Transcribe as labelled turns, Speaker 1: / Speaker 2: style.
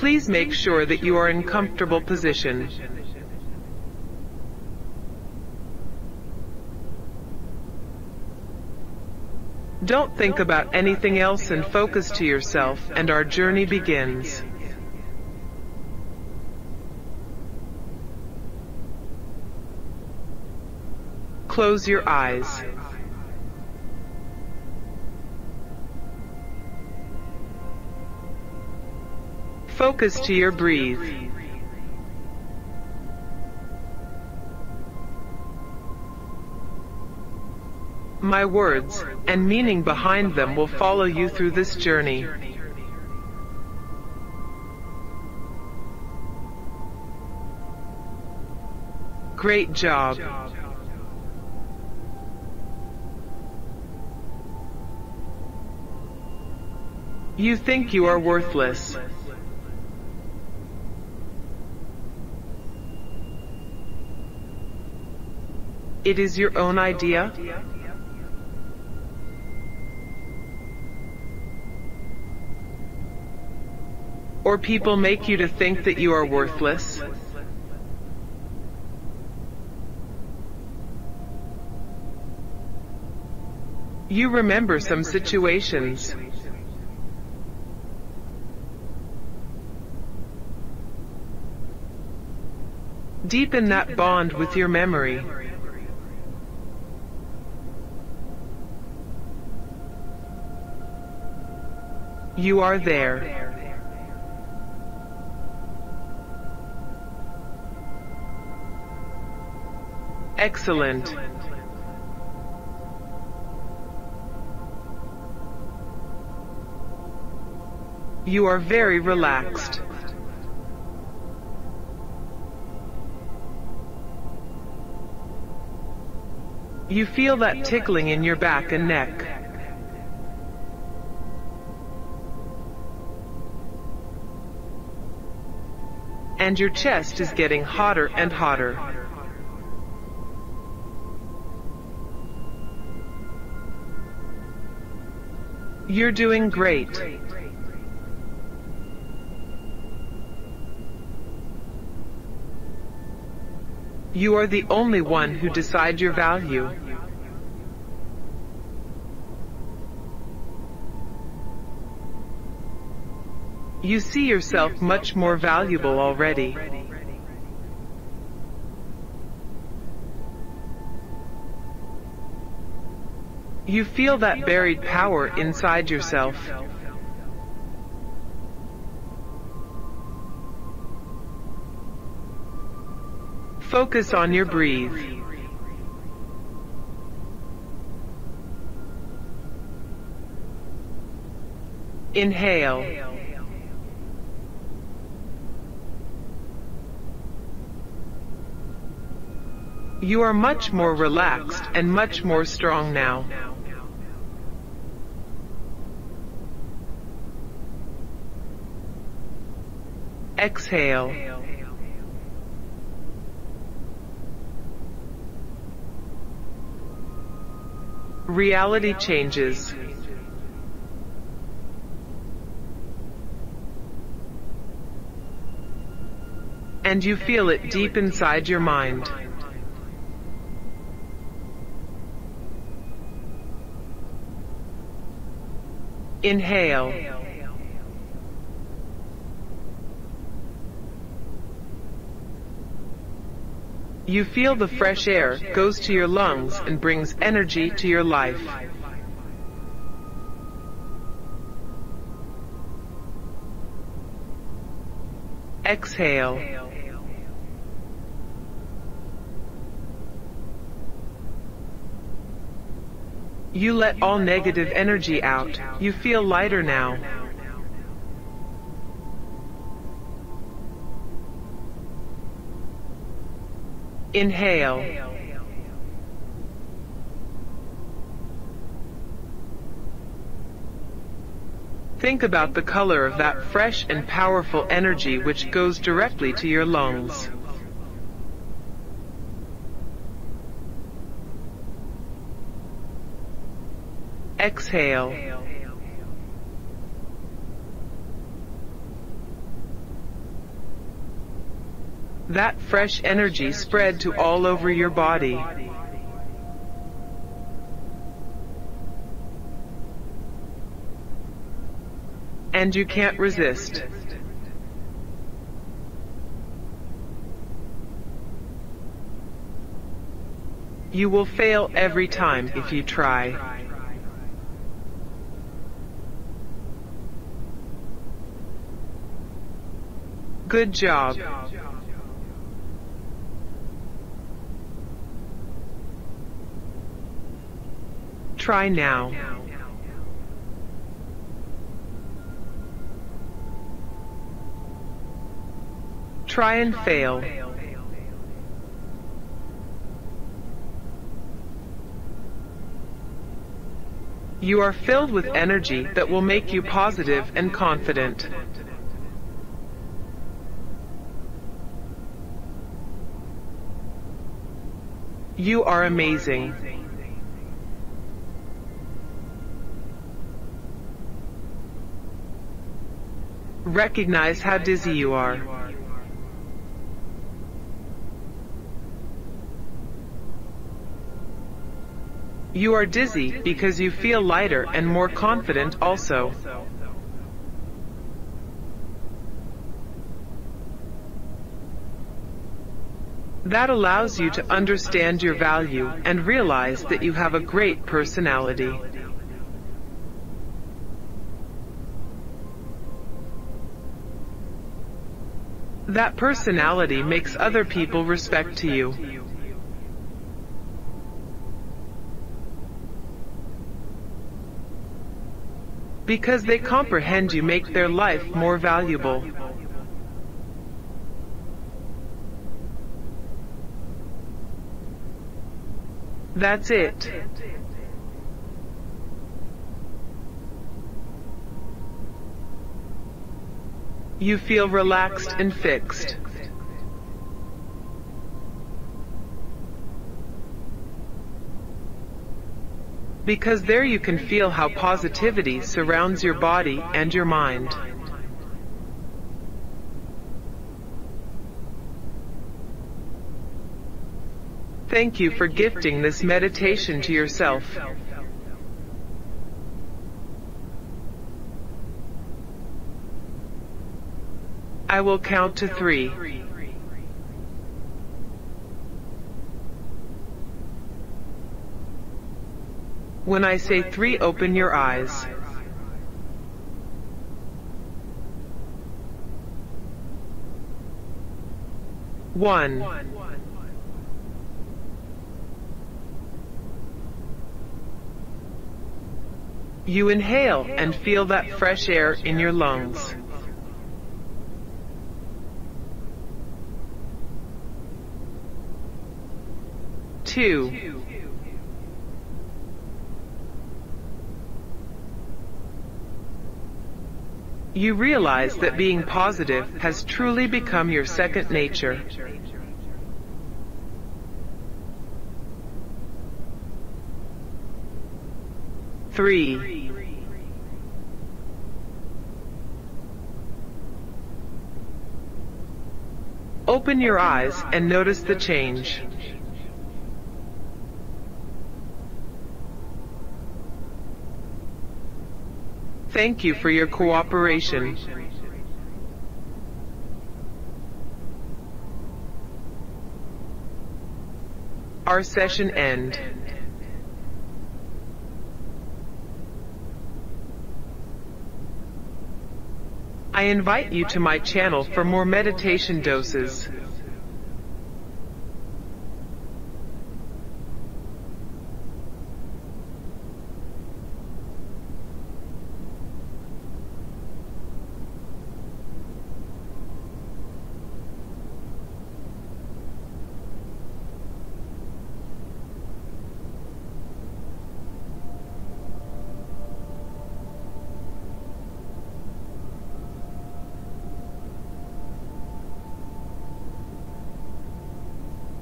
Speaker 1: Please make sure that you are in comfortable position. Don't think about anything else and focus to yourself and our journey begins. Close your eyes. Focus to your breathe. My words and meaning behind them will follow you through this journey. Great job. You think you are worthless. It is your own idea? Or people make you to think that you are worthless? You remember some situations. Deepen that bond with your memory. You are there. Excellent. You are very relaxed. You feel that tickling in your back and neck. And your chest is getting hotter and hotter. You're doing great. You are the only one who decides your value. You see yourself much more valuable already. You feel that buried power inside yourself. Focus on your breathe. Inhale. You are much more relaxed and much more strong now. Exhale. Reality changes. And you feel it deep inside your mind. Inhale. You feel the fresh air goes to your lungs and brings energy to your life. Exhale. You let all negative energy out. You feel lighter now. Inhale. Think about the color of that fresh and powerful energy which goes directly to your lungs. Exhale. That fresh energy spread to all over your body. And you can't resist. You will fail every time if you try. Good job. Try now. Try and fail. You are filled with energy that will make you positive and confident. You are amazing. Recognize how dizzy you are. You are dizzy because you feel lighter and more confident also. That allows you to understand your value and realize that you have a great personality. That personality makes other people respect to you. Because they comprehend you make their life more valuable. That's it. You feel relaxed and fixed. Because there you can feel how positivity surrounds your body and your mind. Thank you for gifting this meditation to yourself. I will count to three. When I say three, open your eyes. One. You inhale and feel that fresh air in your lungs. Two. You realize that being positive has truly become your second nature. Three. Open your eyes and notice the change. Thank you for your cooperation. Our session end. I invite you to my channel for more meditation doses.